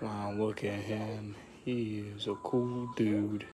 Wow, look at him. He is a cool dude.